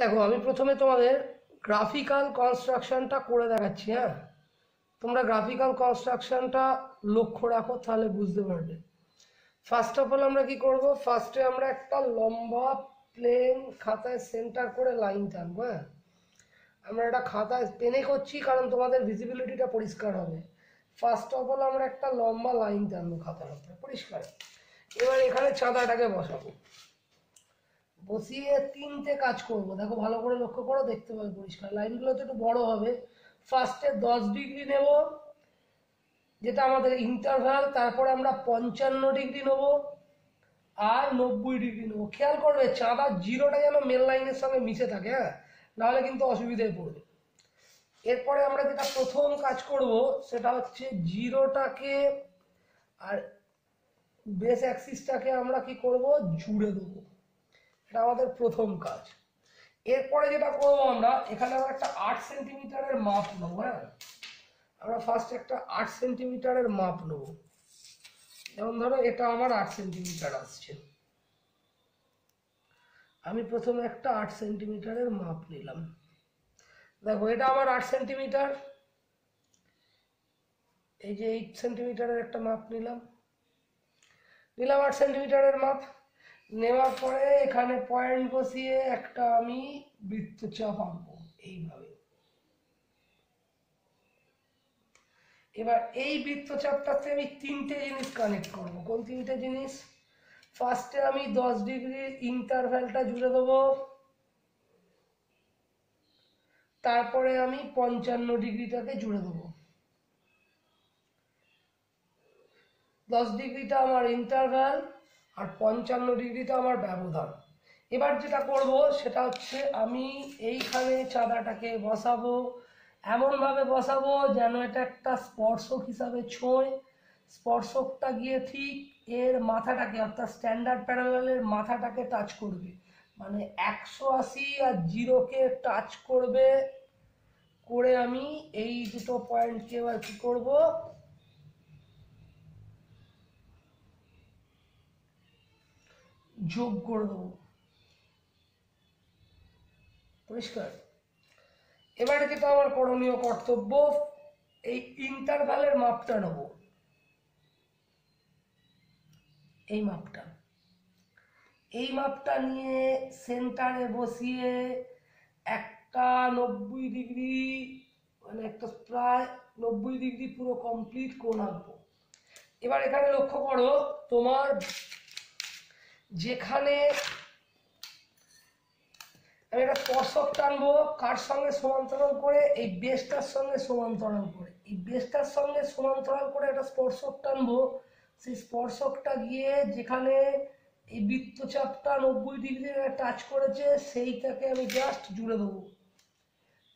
দেখো, আমি প্রথমে তোমাদের গ্রাফিক্যাল কনস্ট্রাকশনটা করে দেখাচ্ছি হ্যাঁ? তোমরা গ্রাফিক্যাল কনস্ট্রাকশনটা লক্ষ্য রাখো, তাহলে বুঝতে পারবে। ফার্স্ট অফ অল আমরা কি করব? ফার্স্টে আমরা একটা লম্বা প্লেন খাতায় সেন্টার করে লাইন টানবো হ্যাঁ? আমরা এটা খাতায় পেনে করছি, কারণ তোমাদের ভিজিবিলিটিটা পরিষ্কার হবে। ফার্স্ট অফ অল আমরা একটা লম্বা লাইন টানবো খাতার উপরে, পরিষ্কার। এবার এখানে চাঁদাটাকে বসাবো। বসিয়ে তিনটে কাজ করব। দেখো ভালো করে লক্ষ্য করো, দেখতে পাবে পরিষ্কার। লাইনগুলো তো একটু বড় হবে। ফার্স্টে দশ ডিগ্রি নেব, যেটা আমাদের ইন্টারভ্যাল তারপরে আমরা পঞ্চান্ন ডিগ্রি নেব আর নব্বই ডিগ্রি নেব। খেয়াল করবে, চাঁদা জিরোটা যেন মেল লাইনের সঙ্গে মিশে থাকে হ্যাঁ? নাহলে কিন্তু অসুবিধায় পড়বে। এরপরে আমরা যেটা প্রথম কাজ করব, সেটা হচ্ছে জিরোটাকে আর বেস অ্যাক্সিসটাকে আমরা কি করব? জুড়ে দেবো। এটা আমাদের প্রথম কাজ। এরপরে যেটা করব আমরা, এখানে আমরা একটা আট সেন্টিমিটারের মাপ নেব হ্যাঁ? আমরা ফার্স্ট একটা আট সেন্টিমিটারের মাপ নেব। যেমন ধরো, এটা আমার আট সেন্টিমিটার আসছে। আমি প্রথমে একটা আট সেন্টিমিটারের মাপ নিলাম। দেখো, এটা আমার আট সেন্টিমিটার। এই যে এইট সেন্টিমিটারের একটা মাপ নিলাম। নিলাম আট সেন্টিমিটারের মাপ। নেওয়ার পরে এখানে পয়েন্ট বসিয়ে একটা আমি বৃত্তচাপ আঁকবো এইভাবে। এবার এই বৃত্তচাপটাতে আমি তিনটে জিনিস কানেক্ট করব। কোন তিনটে জিনিস? ফার্স্টে আমি দশ ডিগ্রির ইন্টারভ্যালটা জুড়ে দেবো। তারপরে আমি পঞ্চান্ন ডিগ্রিটাকে জুড়ে দেবো। দশ ডিগ্রিটা আমার ইন্টারভ্যাল আর পঞ্চান্ন ডিগ্রিটা আমার ব্যবধান। এবার যেটা করব, সেটা হচ্ছে আমি এইখানে চাঁদাটাকে বসাবো, এমনভাবে বসাবো যেন এটা একটা স্পর্শক হিসাবে ছোঁয়। স্পর্শকটা গিয়ে ঠিক এর মাথাটাকে, অর্থাৎ স্ট্যান্ডার্ড প্যারালালের মাথাটাকে টাচ করবে। মানে একশো আশি আর জিরোকে টাচ করবে। করে আমি এই দুটো পয়েন্টকে এবার কী করব যোগ করে দেবো। পরিষ্কার? এবারে যেটা আমার করণীয় কর্তব্য, এই ইন্টারভ্যালের মাপটা নেব। এই মাপটা। এই মাপটা নিয়ে সেন্টারে বসিয়ে একটা নব্বই ডিগ্রি মানে একটা প্রায় নব্বই ডিগ্রি পুরো কমপ্লিট কোণ আঁকবো। এবার এখানে লক্ষ্য করো, তোমার যেখানে আমি একটা স্পর্শক টানবো, কার সঙ্গে সমান্তরাল করে? এই বেসটার সঙ্গে সমান্তরাল করে। এই বেসটার সঙ্গে সমান্তরাল করে একটা স্পর্শক টানবো। সেই স্পর্শকটা গিয়ে যেখানে এই বৃত্তচাপটা নব্বই ডিগ্রি টাচ করেছে, সেইটাকে আমি জাস্ট জুড়ে দেবো।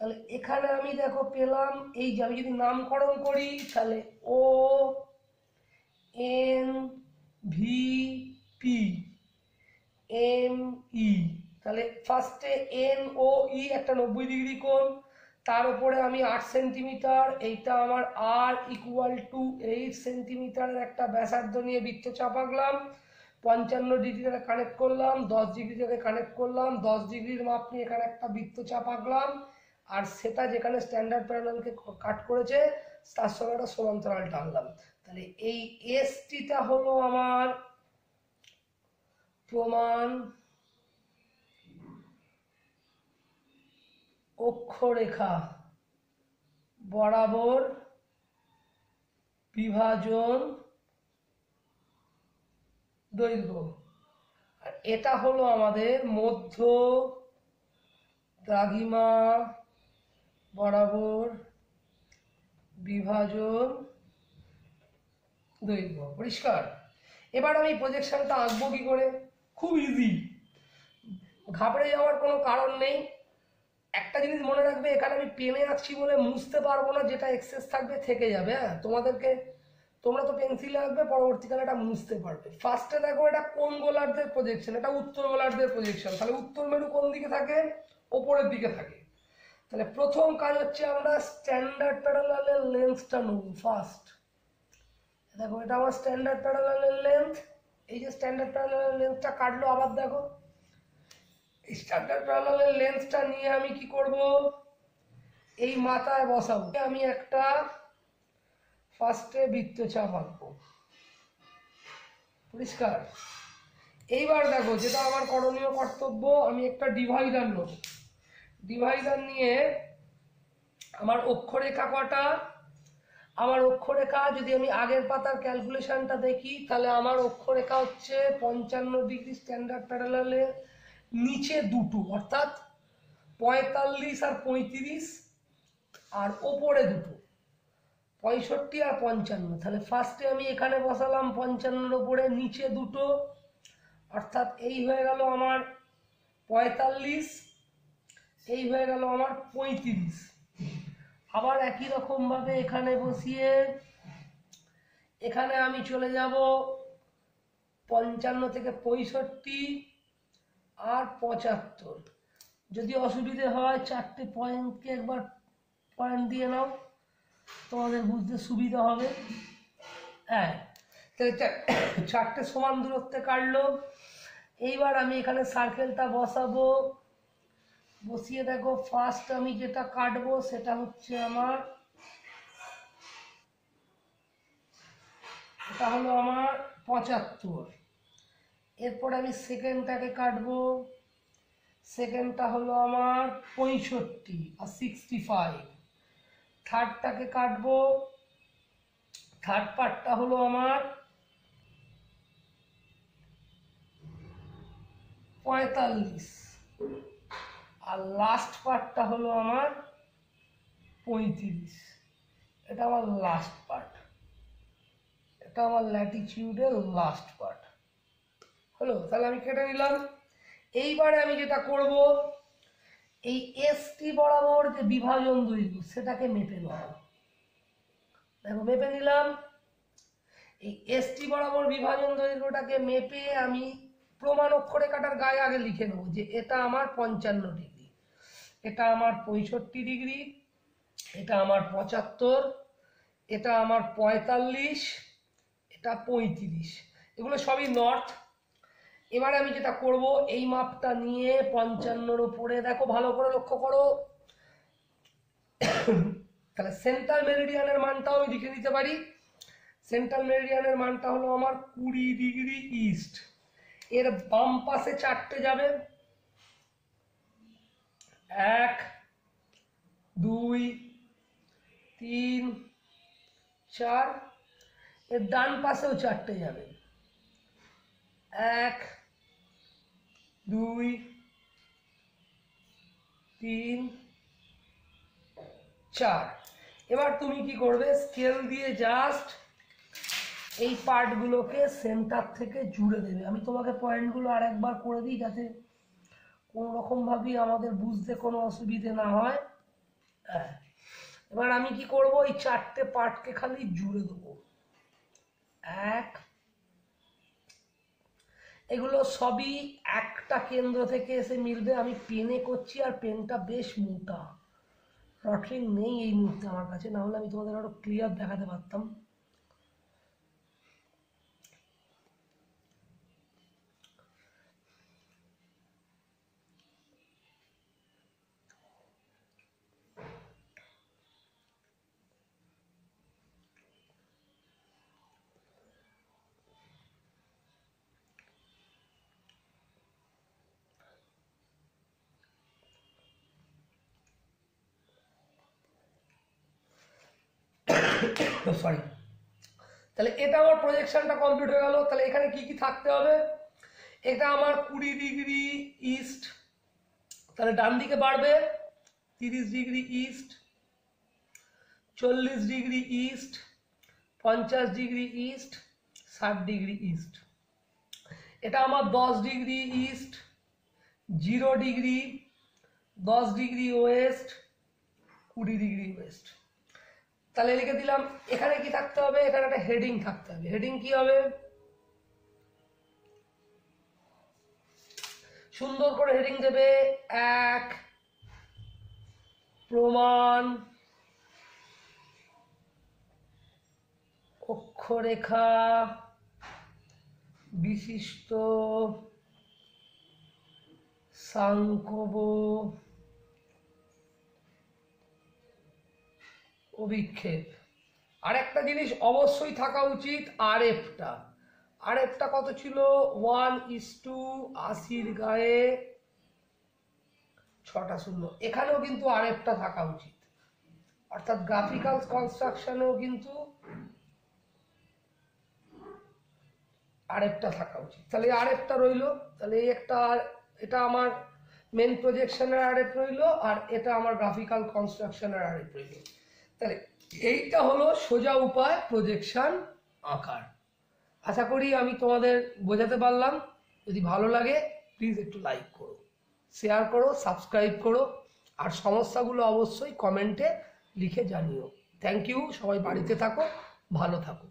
তাহলে এখানে আমি দেখো পেলাম, এই যে আমি যদি নামকরণ করি, তাহলে O N V P M E তাহলে ফার্স্টে এন ও ই একটা নব্বই ডিগ্রি কোণ। তার উপরে আমি আট সেন্টিমিটার, এইটা আমার আর ইকুয়াল টু এইট সেন্টিমিটারের একটা ব্যাসার্ধ নিয়ে বৃত্ত বৃত্তচাপ আঁকলাম পঞ্চান্ন ডিগ্রিটাকে কানেক্ট করলাম, দশ ডিগ্রিটাকে কানেক্ট করলাম, দশ ডিগ্রির মাপ নিয়ে এখানে একটা বৃত্ত বৃত্তচাপ আঁকলাম আর সেটা যেখানে স্ট্যান্ডার্ড প্যারালালকে কাট করেছে, তার সঙ্গে একটা সমান্তরাল টানলাম। তাহলে এই এসটিটা হলো আমার প্রমাণ অক্ষরেখা, বরাবর, বিভাজন, দৈর্ঘ্য। আর এটা হলো আমাদের মধ্য দ্রাঘিমা, বরাবর, বিভাজন, দৈর্ঘ্য। পরিষ্কার? এবার আমি প্রজেকশনটা আঁকবো কি করে? খুব ইজি ঘাবড়ে যাওয়ার কোনো কারণ নেই। একটা জিনিস মনে রাখবে, এখানে আমি পেনে আঁকছি বলে মুছতে পারব না, যেটা এক্সেস থাকবে থেকে যাবে হ্যাঁ? তোমাদেরকে, তোমরা তো পেন্সিলে আঁকবে পরবর্তীকালে এটা মুছতে পারবে। ফার্স্টে দেখো এটা কোন গোলার্ধের প্রজেকশন এটা উত্তর গোলার্ধের প্রজেকশন তাহলে উত্তর মেরু কোন দিকে থাকে? ওপরের দিকে থাকে। তাহলে প্রথম কাজ হচ্ছে আমরা স্ট্যান্ডার্ড প্যারালালের লেন্থটা নেব ফার্স্ট দেখো এটা আমার স্ট্যান্ডার্ড প্যারালালের লেন্থ এই যে স্ট্যান্ডার্ড প্যারালালের লেন্থটা কাটলো, আবার দেখো। স্ট্যান্ডার্ড প্যারালালের লেন্সটা নিয়ে আমি কি করব? এই মাথায় বসাবো। আমি একটা ফার্স্টে বৃত্তচাপ আঁকবো। পরিষ্কার? এইবার দেখো, যেটা আমার করণীয় কর্তব্য, আমি একটা ডিভাইডার নেব। ডিভাইডার নিয়ে আমার অক্ষরেখা কটা? আমার অক্ষরেখা যদি আমি আগের পাতার ক্যালকুলেশনটা দেখি, তাহলে আমার অক্ষরেখা হচ্ছে পঞ্চান্ন ডিগ্রি স্ট্যান্ডার্ড প্যারালালে নিচে দুটো, অর্থাৎ পঁয়তাল্লিশ আর পঁয়ত্রিশ আর ওপরে দুটো। পঁয়ষট্টি আর পঞ্চান্ন। তাহলে ফার্স্টে আমি এখানে বসালাম পঞ্চান্নর ওপরে নিচে দুটো, অর্থাৎ এই হয়ে গেল আমার পঁয়তাল্লিশ, এই হয়ে গেল আমার পঁয়ত্রিশ। আবার একই রকমভাবে এখানে বসিয়ে, এখানে আমি চলে যাব পঞ্চান্ন থেকে পঁয়ষট্টি আর পঁচাত্তর। যদি অসুবিধে হয় চারটে পয়েন্টকে একবার পয়েন্ট দিয়ে নাও, তোমাদের বুঝতে সুবিধা হবে। হ্যাঁ তাহলে চারটে সমান দূরত্বে কাটলো। এইবার আমি এখানে সার্কেলটা বসাবো। বসিয়ে দেখো ফার্স্ট আমি যেটা কাটবো সেটা হচ্ছে আমার, এটা হলো আমার পঁচাত্তর। এরপর আমি সেকেন্ডটাকে কাটবো। সেকেন্ডটা হলো আমার পঁয়ষট্টি আর সিক্সটি ফাইভ থার্ডটাকে কাটবো। থার্ড পার্টটা হলো আমার পঁয়তাল্লিশ। আর লাস্ট পার্টটা হলো আমার পঁয়ত্রিশ। এটা আমার লাস্ট পার্ট এটা আমার ল্যাটিচিউডের লাস্ট পার্ট হলো? তাহলে আমি কেটে নিলাম। এইবারে আমি যেটা করব, এই এসটি বরাবর যে বিভাজন দৈর্ঘ্য, সেটাকে মেপে নেব। দেখো, মেপে নিলাম। এই এসটি বরাবর বিভাজন দৈর্ঘ্যটাকে মেপে আমি প্রমাণ অক্ষরেখাটার গায়ে আগে লিখে নেব যে এটা আমার পঞ্চান্ন ডিগ্রি, এটা আমার পঁয়ষট্টি ডিগ্রি, এটা আমার পঁচাত্তর, এটা আমার পঁয়তাল্লিশ, এটা পঁয়ত্রিশ। এগুলো সবই নর্থ এবারে আমি যেটা করব, এই মাপটা নিয়ে পঞ্চান্নর উপরে দেখো ভালো করে লক্ষ্য করো। তাহলে সেন্ট্রাল মেরিডিয়ানের মানটাও আমি লিখে দিতে পারি। সেন্ট্রাল মেরিডিয়ানের মানটা হলো আমার কুড়ি ডিগ্রি ইস্ট। এর বাম পাশে চারটে যাবে। এক, দুই, তিন, চার, এর ডান পাশেও চারটে যাবে। এক দুই, তিন, চার। এবার তুমি কি করবে? স্কেল দিয়ে জাস্ট এই পার্টগুলোকে সেন্টার থেকে জুড়ে দেবে। আমি তোমাকে পয়েন্টগুলো আর একবার করে দিই যাতে কোনো রকমভাবেই আমাদের বুঝতে কোনো অসুবিধে না হয়। হ্যাঁ। এবার আমি কি করব? এই চারটে পার্টকে খালি জুড়ে দেবো। এক এগুলো সবই একটা কেন্দ্র থেকে এসে মিলবে। আমি পেনে করছি আর পেনটা বেশ মোটা। রটরিং নেই এই মুহূর্তে আমার কাছে। না হলে আমি তোমাদের আরও ক্লিয়ার দেখাতে পারতাম। সরি তাহলে এটা আমার প্রজেকশনটা কমপ্লিট হয়ে গেল। তাহলে এখানে কি কি থাকতে হবে? এটা আমার কুড়ি ডিগ্রি ইস্ট। তাহলে ডান দিকে বাড়বে। তিরিশ ডিগ্রি ইস্ট, চল্লিশ ডিগ্রি ইস্ট, পঞ্চাশ ডিগ্রি ইস্ট, ষাট ডিগ্রি ইস্ট। এটা আমার দশ ডিগ্রি ইস্ট, জিরো ডিগ্রি, দশ ডিগ্রি ওয়েস্ট, কুড়ি ডিগ্রি ওয়েস্ট। তাহলে লিখে দিলাম, এখানে কি থাকতে হবে? এখানে একটা হেডিং থাকতে হবে। হেডিং কি হবে? সুন্দর করে হেডিং দেবে, এক, প্রমাণ, অক্ষরেখা, বিশিষ্ট, সাংকব অভিক্ষেপ। আর একটা জিনিস অবশ্যই থাকা উচিত আর এফটা আর এফটা কত ছিল? ওয়ান ইস টু আশির গায়ে ছটা শূন্য। এখানেও কিন্তু আর এফটা থাকা উচিত। অর্থাৎ গ্রাফিক্যাল কনস্ট্রাকশনেও কিন্তু আরেকটা থাকা উচিত। তাহলে এই আরেকটা রইল। তাহলে একটা আর এটা আমার মেন প্রজেকশনের আরেক রইল আর এটা আমার গ্রাফিক্যাল কনস্ট্রাকশনের আরেক রইল। তাহলে এইটা হলো সোজা উপায় প্রজেকশন আঁকার। আশা করি আমি তোমাদের বোঝাতে পারলাম। যদি ভালো লাগে প্লিজ একটু লাইক করো শেয়ার করো সাবস্ক্রাইব করো, আর সমস্যাগুলো অবশ্যই কমেন্টে লিখে জানিও। থ্যাংক ইউ সবাই বাড়িতে থাকো, ভালো থাকো।